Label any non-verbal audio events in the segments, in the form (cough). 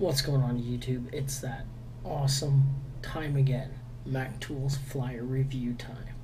What's going on YouTube? It's that awesome time again. Mac Tools Flyer Review time.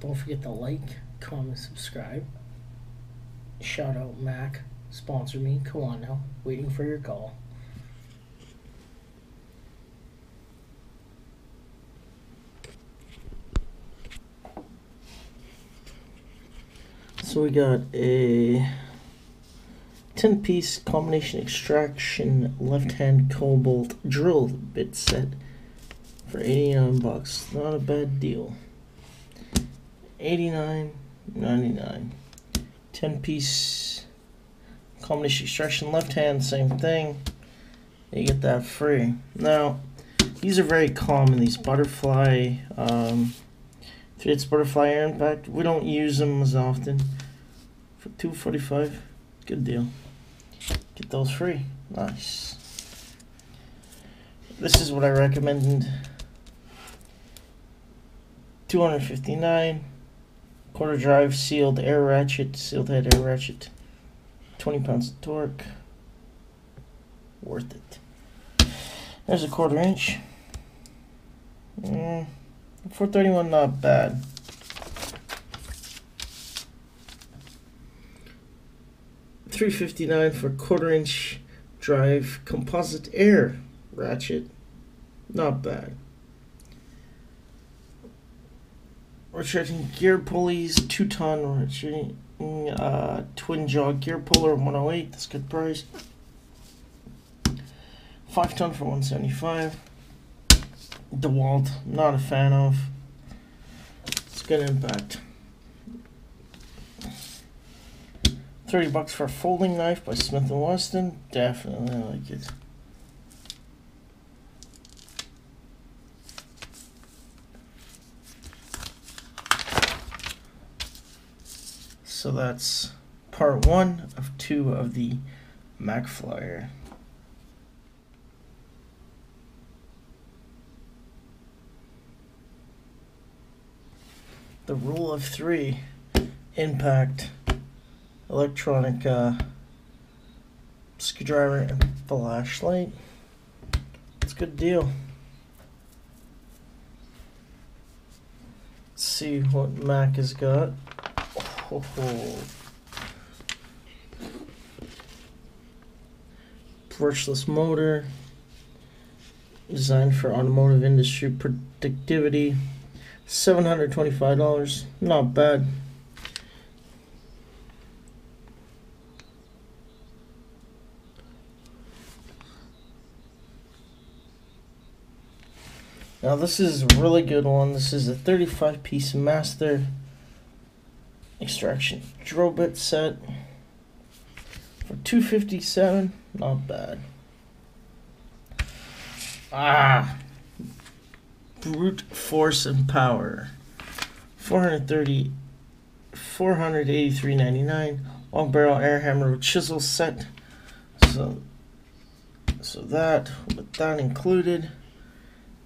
Don't forget to like, comment, subscribe. Shout out Mac. Sponsor me. Now. Waiting for your call. So we got a 10 piece combination extraction left hand cobalt drill bit set for 89 bucks. Not a bad deal. 89.99. 10 piece combination extraction left hand, same thing. You get that free. Now, these are very common, these butterfly, um, it's butterfly air impact. We don't use them as often. For 245 good deal. Get those free. Nice. This is what I recommend. 259 quarter drive sealed air ratchet, sealed head air ratchet. 20 pounds of torque. Worth it. There's a quarter inch. Mm, 431 not bad. Three fifty nine for quarter inch drive composite air ratchet. Not bad. Rotating gear pulleys, two ton rotating uh, twin jaw gear puller 108. That's good price. Five ton for 175. DeWalt, not a fan of. It's good impact. 30 bucks for a folding knife by Smith & Wesson. Definitely like it. So that's part one of two of the Mac Flyer. The rule of three impact electronic uh, screwdriver and flashlight. It's a good deal. Let's see what Mac has got. Oh. Brushless motor, designed for automotive industry productivity. $725, not bad. Now this is a really good one. This is a 35 piece master extraction drill bit set for 257. Not bad. Ah, brute force and power. 430, 483.99. Long barrel air hammer with chisel set. So, so that with that included.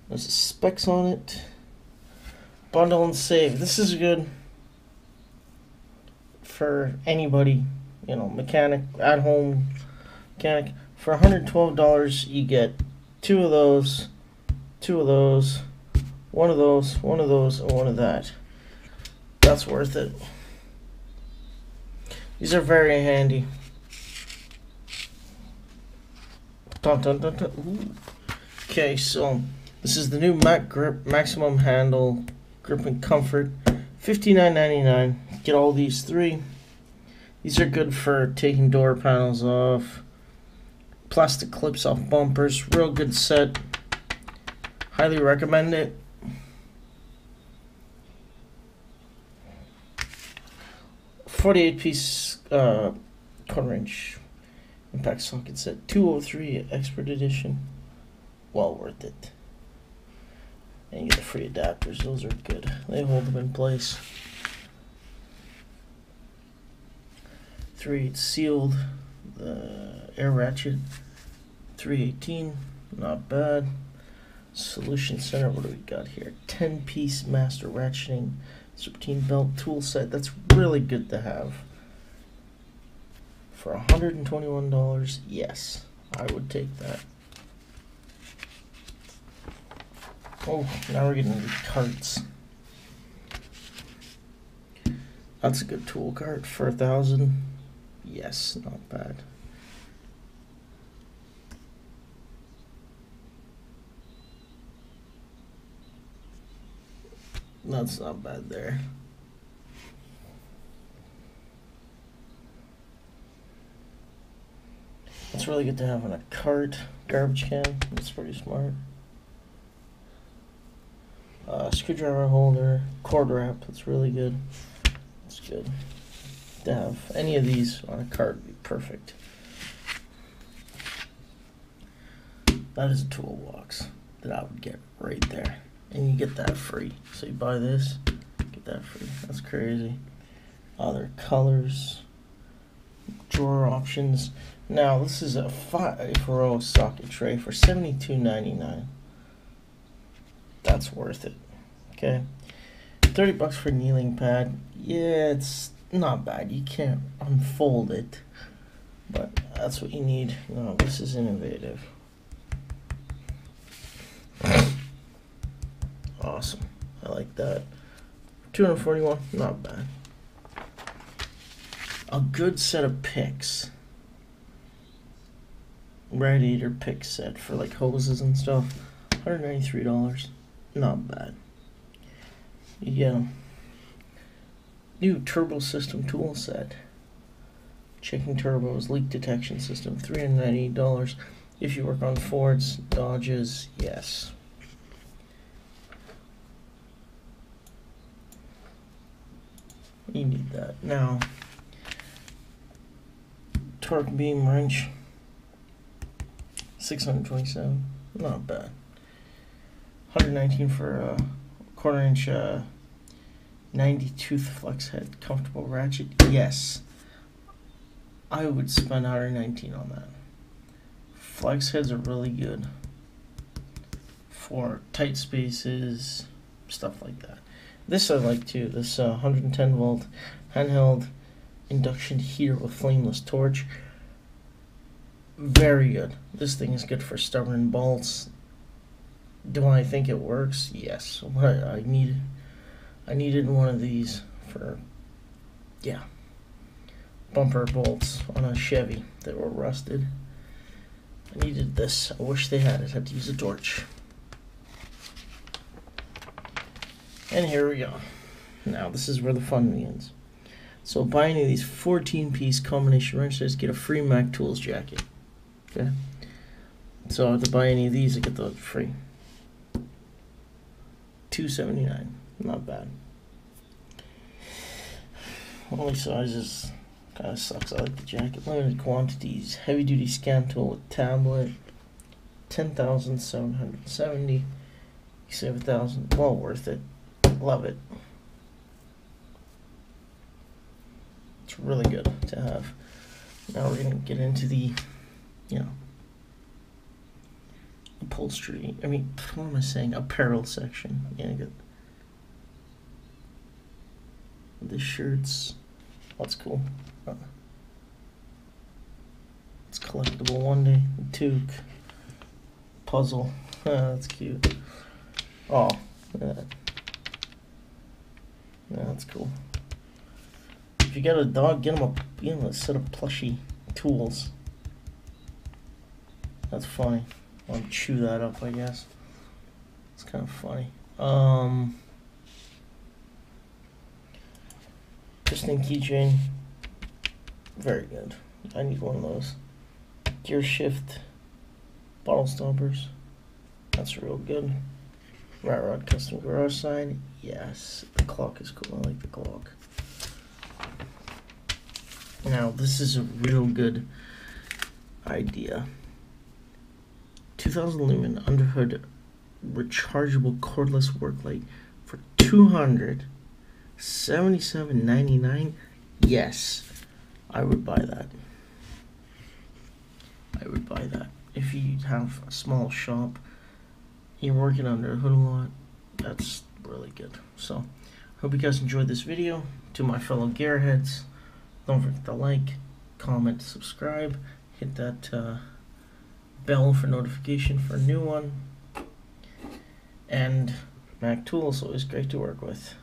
There's specs on it. Bundle and save. This is good for anybody, you know, mechanic, at home mechanic. For $112, you get two of those, two of those, one of those, one of those, and one of that. That's worth it. These are very handy. Dun, dun, dun. Okay, so this is the new Mac Grip Maximum Handle Grip and Comfort. $59.99. Get all these three. These are good for taking door panels off. Plastic clips off bumpers. Real good set. Highly recommend it. Forty-eight piece uh, quarter inch impact socket set. Two hundred three expert edition. Well worth it. And you get the free adapters. Those are good. They hold them in place. Three, it's sealed. The air ratchet. 318. Not bad. Solution Center. What do we got here? 10 piece master ratcheting serpentine belt tool set. That's really good to have. For $121, yes, I would take that. Oh, now we're getting carts. That's a good tool cart for a thousand. Yes, not bad. That's not bad there. It's really good to have in a cart, garbage can. That's pretty smart. Uh, screwdriver holder, cord wrap. That's really good. That's good. To have any of these on a cart would be perfect. That is a toolbox that I would get right there and you get that free. So you buy this, get that free. That's crazy. Other colors, drawer options. Now this is a five row socket tray for seventy-two ninety-nine. That's worth it. Okay, thirty bucks for kneeling pad. Yeah, it's not bad. You can't unfold it, but that's what you need. No, this is innovative. Awesome. I like that. 241, not bad. A good set of picks. Radiator pick set for like hoses and stuff. $193. Not bad. Yeah. New turbo system tool set. Checking turbos, leak detection system, $398. If you work on Fords, Dodges, yes. You need that. Now, torque beam wrench, 627. Not bad. 119 for a quarter inch uh, 90 tooth flex head. Comfortable ratchet? Yes. I would spend 119 on that. Flex heads are really good for tight spaces, stuff like that. This I like too. This uh, 110 volt handheld induction heater with flameless torch. Very good. This thing is good for stubborn bolts. Do I think it works? Yes. I need I needed one of these for yeah bumper bolts on a Chevy that were rusted. I needed this. I wish they had it. I had to use a torch. And here we go. Now, this is where the fun begins. So, buy any of these 14 piece combination wrenches, get a free Mac Tools jacket. Okay? So, I have to buy any of these, I get those free. 279 Not bad. Only sizes kind of sucks. I like the jacket. Limited quantities. Heavy duty scan tool with tablet. 10,770. You save a thousand. Well worth it. Love it. It's really good to have. Now we're gonna get into the, you know, upholstery. I mean, what am I saying? Apparel section. Yeah, good. The shirts. That's cool. Uh, it's collectible one day. Toque. Puzzle. (laughs) Ah, that's cute. Oh, that. Yeah, that's cool. If you got a dog, get him a, get him a set of plushy tools. That's funny. I'll chew that up, I guess. It's kind of funny. Um, Piston keychain. Very good. I need one of those. Gear shift. Bottle stoppers. That's real good. Rat Rod Custom Garage sign. Yes. The clock is cool. I like the clock. Now, this is a real good idea. 2000 lumen underhood rechargeable cordless work light for 277.99 yes i would buy that. I would buy that. If you have a small shop you're working under a hood a lot that's really good. So hope you guys enjoyed this video. To my fellow gearheads don't forget to like comment subscribe hit that uh, bell for notification for a new one. And Mac Tools always great to work with.